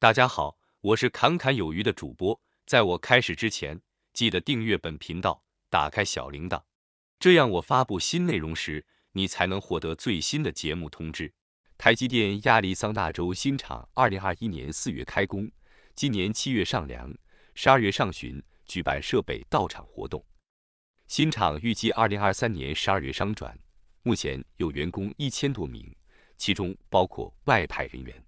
大家好，我是侃侃有余的主播。在我开始之前，记得订阅本频道，打开小铃铛，这样我发布新内容时，你才能获得最新的节目通知。台积电亚利桑那州新厂，二零二一年四月开工，今年七月上梁，十二月上旬举办设备到场活动。新厂预计二零二三年十二月商转，目前有员工一千多名，其中包括外派人员。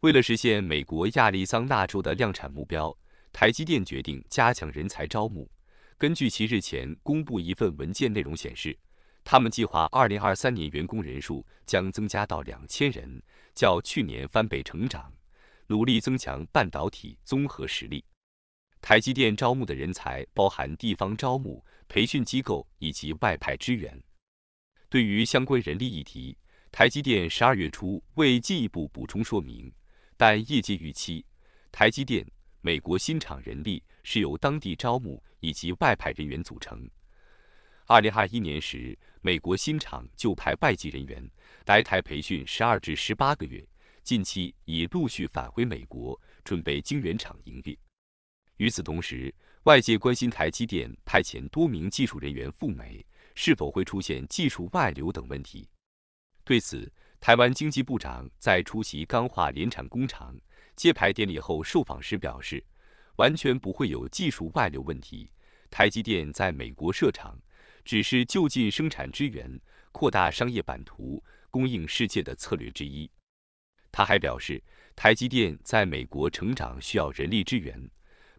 为了实现美国亚利桑那州的量产目标，台积电决定加强人才招募。根据其日前公布一份文件内容显示，他们计划2023年员工人数将增加到两千人，较去年翻倍成长，努力增强半导体综合实力。台积电招募的人才包含地方招募、培训机构以及外派支援。对于相关人力议题，台积电十二月初未进一步补充说明。但业界预期，台积电美国新厂人力是由当地招募以及外派人员组成。二零二一年时，美国新厂就派外籍人员来台培训十二至十八个月，近期已陆续返回美国，准备晶圆厂营运。与此同时，外界关心台积电派遣多名技术人员赴美，是否会出现技术外流等问题。对此，台湾经济部长在出席钢化联产工厂揭牌典礼后受访时表示，完全不会有技术外流问题。台积电在美国设厂，只是就近生产支援、扩大商业版图、供应世界的策略之一。他还表示，台积电在美国成长需要人力支援，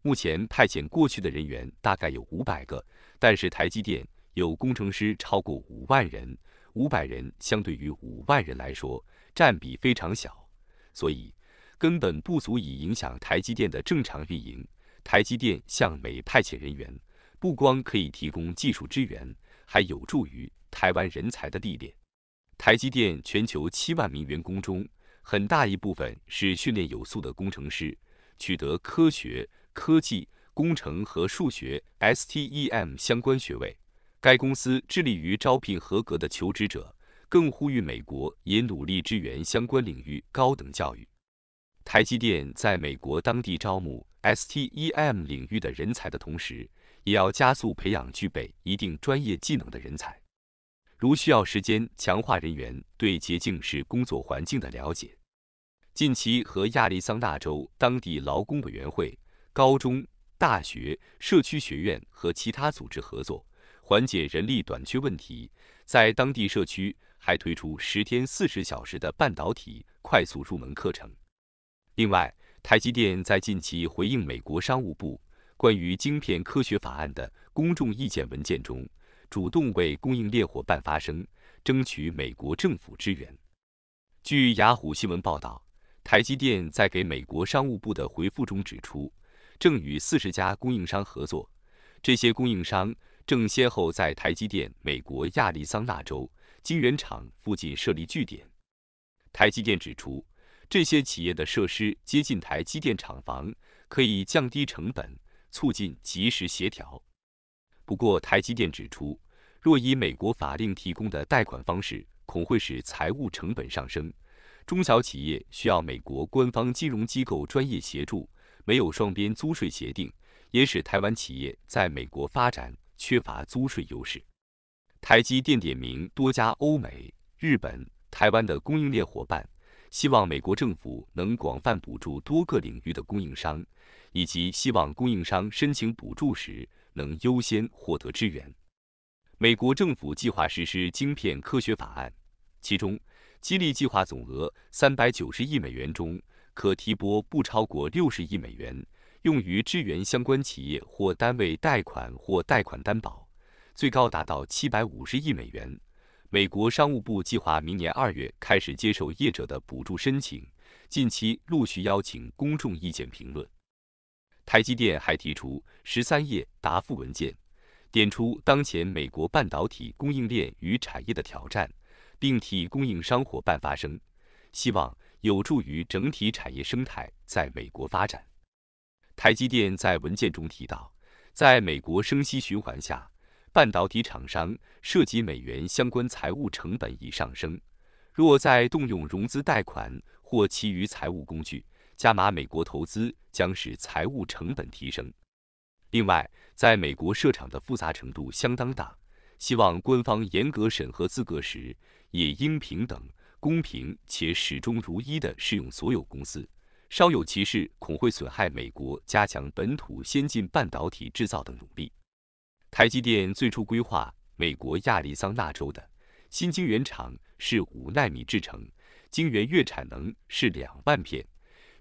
目前派遣过去的人员大概有五百个，但是台积电有工程师超过五万人。五百人相对于五万人来说，占比非常小，所以根本不足以影响台积电的正常运营。台积电向美派遣人员，不光可以提供技术支援，还有助于台湾人才的历练。台积电全球七万名员工中，很大一部分是训练有素的工程师，取得科学、科技、工程和数学 （STEM） 相关学位。该公司致力于招聘合格的求职者，更呼吁美国也努力支援相关领域高等教育。台积电在美国当地招募 STEM 领域的人才的同时，也要加速培养具备一定专业技能的人才，如需要时间强化人员对洁净式工作环境的了解。近期和亚利桑那州当地劳工委员会、高中、大学、社区学院和其他组织合作。缓解人力短缺问题，在当地社区还推出十天四十小时的半导体快速入门课程。另外，台积电在近期回应美国商务部关于晶片科学法案的公众意见文件中，主动为供应链伙伴发声，争取美国政府支援。据雅虎新闻报道，台积电在给美国商务部的回复中指出，正与四十家供应商合作，这些供应商。正先后在台积电美国亚利桑那州晶圆厂附近设立据点。台积电指出，这些企业的设施接近台积电厂房，可以降低成本，促进及时协调。不过，台积电指出，若以美国法令提供的贷款方式，恐会使财务成本上升。中小企业需要美国官方金融机构专业协助，没有双边租税协定，也使台湾企业在美国发展。缺乏租税优势，台积电点名多家欧美、日本、台湾的供应链伙伴，希望美国政府能广泛补助多个领域的供应商，以及希望供应商申请补助时能优先获得支援。美国政府计划实施晶片科学法案，其中激励计划总额三百九十亿美元中，可提拨不超过六十亿美元。用于支援相关企业或单位贷款或贷款担保，最高达到七百五十亿美元。美国商务部计划明年二月开始接受业者的补助申请，近期陆续邀请公众意见评论。台积电还提出十三页答复文件，点出当前美国半导体供应链与产业的挑战，并替供应商伙伴发声，希望有助于整体产业生态在美国发展。台积电在文件中提到，在美国升息循环下，半导体厂商涉及美元相关财务成本已上升。若再动用融资贷款或其余财务工具，加码美国投资将使财务成本提升。另外，在美国设厂的复杂程度相当大，希望官方严格审核资格时也应平等、公平且始终如一地适用所有公司。稍有歧视，恐会损害美国加强本土先进半导体制造的努力。台积电最初规划美国亚利桑那州的新晶圆厂是五纳米制程，晶圆月产能是两万片，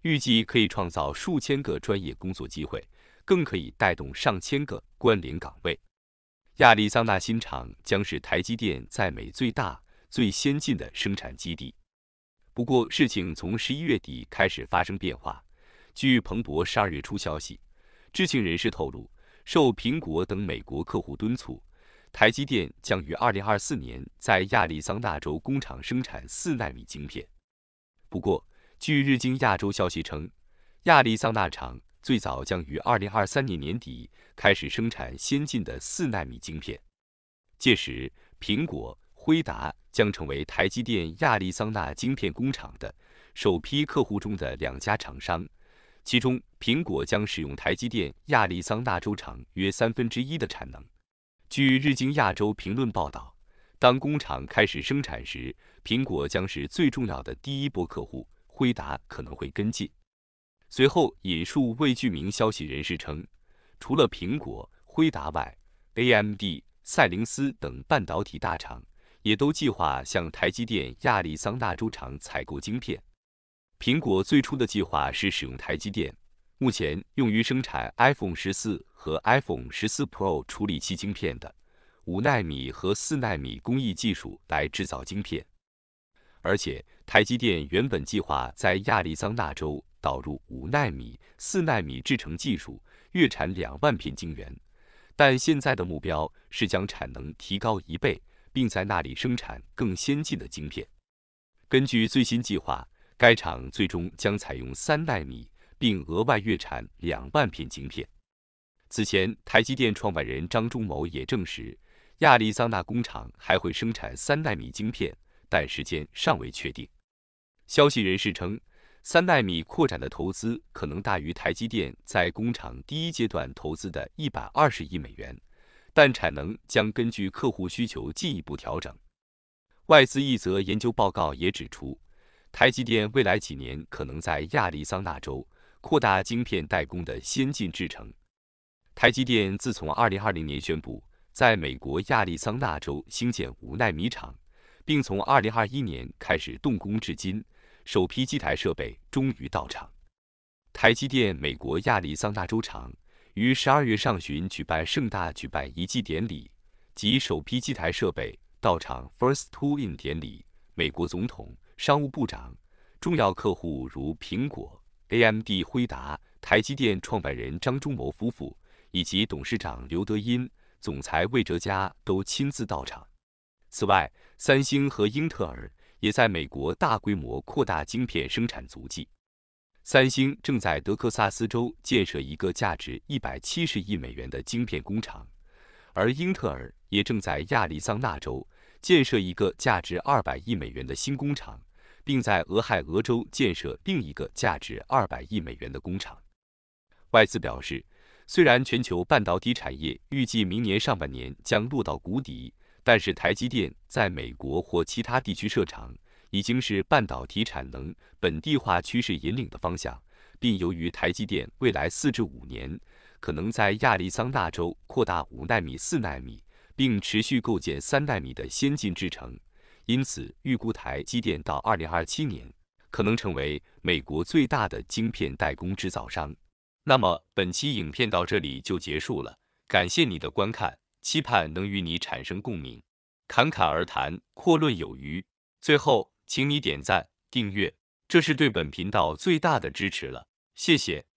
预计可以创造数千个专业工作机会，更可以带动上千个关联岗位。亚利桑那新厂将是台积电在美最大、最先进的生产基地。不过，事情从十一月底开始发生变化。据彭博十二月初消息，知情人士透露，受苹果等美国客户敦促，台积电将于二零二四年在亚利桑那州工厂生产四纳米晶片。不过，据日经亚洲消息称，亚利桑那厂最早将于二零二三年年底开始生产先进的四纳米晶片，届时苹果。辉达将成为台积电亚利桑那晶片工厂的首批客户中的两家厂商，其中苹果将使用台积电亚利桑那州厂约三分之一的产能。据日经亚洲评论报道，当工厂开始生产时，苹果将是最重要的第一波客户，辉达可能会跟进。随后引述未具名消息人士称，除了苹果、辉达外，AMD、赛灵思等半导体大厂。也都计划向台积电亚利桑那州厂采购晶片。苹果最初的计划是使用台积电目前用于生产 iPhone 十四和 iPhone 十四 Pro 处理器晶片的五纳米和四纳米工艺技术来制造晶片。而且，台积电原本计划在亚利桑那州导入五纳米、四纳米制程技术，月产两万片晶圆。但现在的目标是将产能提高一倍。并在那里生产更先进的晶片。根据最新计划，该厂最终将采用三纳米，并额外月产两万片晶片。此前，台积电创办人张忠谋也证实，亚利桑那工厂还会生产三纳米晶片，但时间尚未确定。消息人士称，三纳米扩展的投资可能大于台积电在工厂第一阶段投资的一百二十亿美元。但产能将根据客户需求进一步调整。外资一则研究报告也指出，台积电未来几年可能在亚利桑那州扩大晶片代工的先进制程。台积电自从2020年宣布在美国亚利桑那州兴建五纳米厂，并从2021年开始动工至今，首批机台设备终于到场。台积电美国亚利桑那州厂。于十二月上旬举办盛大举办遗迹典礼及首批机台设备到场 First Two In 典礼。美国总统、商务部长、重要客户如苹果、AMD、辉达、台积电创办人张忠谋夫妇以及董事长刘德音、总裁魏哲嘉都亲自到场。此外，三星和英特尔也在美国大规模扩大晶片生产足迹。三星正在德克萨斯州建设一个价值一百七十亿美元的晶片工厂，而英特尔也正在亚利桑那州建设一个价值二百亿美元的新工厂，并在俄亥俄州建设另一个价值二百亿美元的工厂。外资表示，虽然全球半导体产业预计明年上半年将落到谷底，但是台积电在美国或其他地区设厂。已经是半导体产能本地化趋势引领的方向，并由于台积电未来四至五年可能在亚利桑那州扩大五纳米、四纳米，并持续构建三纳米的先进制程，因此预估台积电到二零二七年可能成为美国最大的晶片代工制造商。那么本期影片到这里就结束了，感谢你的观看，期盼能与你产生共鸣，侃侃而谈，阔论有余。最后。请你点赞、订阅，这是对本频道最大的支持了，谢谢。